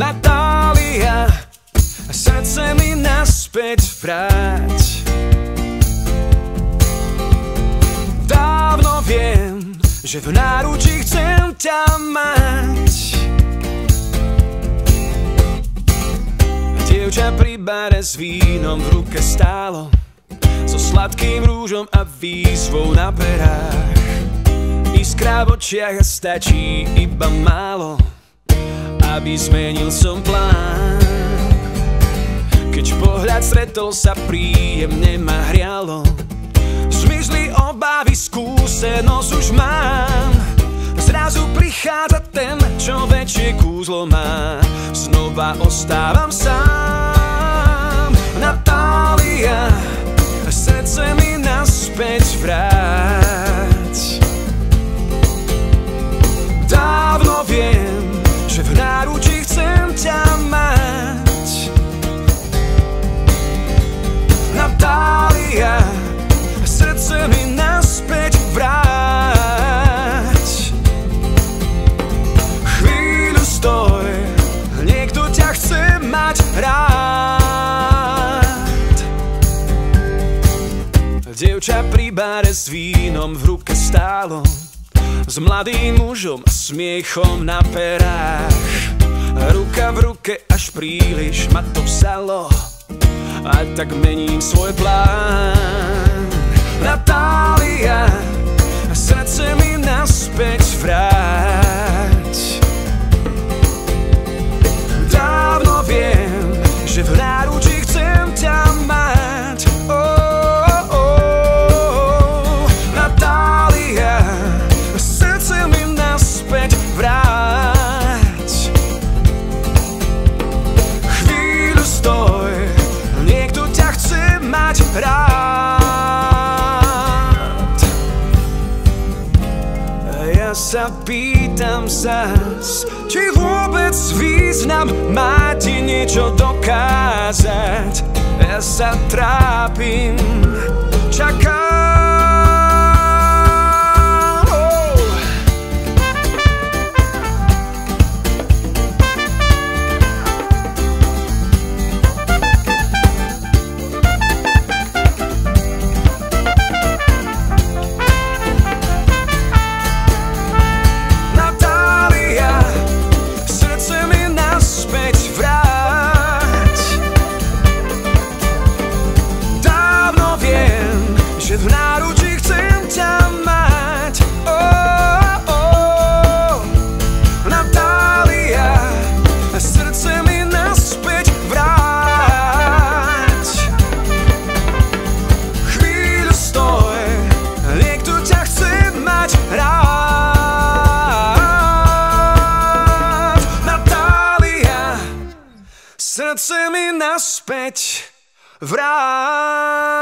Natália, srdce mi naspäť vráť. Dávno viem, že v náručí chcem ťa mať. Dievča pri bare s vínom v ruke stálo, so sladkým rúžom a výzvou na perách. Iskra v očiach a stačí iba málo, aby zmenil som plán. Keď pohľad stretol sa príjemne ma hrialo, zmizli obavy, skúsenosť už mám. Zrazu prichádza ten, čo väčšie kúzlo má, znova ostávam sám. Mať rád. Dievča pri bare s vínom v ruke stálo, s mladým mužom a smiechom na perách. Ruka v ruke až príliš ma to vzalo, a tak mením svoj plán. Natália, ja sa pýtam zas, či vôbec význam má ti niečo dokázať. Ja sa trápim, čakám. Srdce mi naspäť vráť.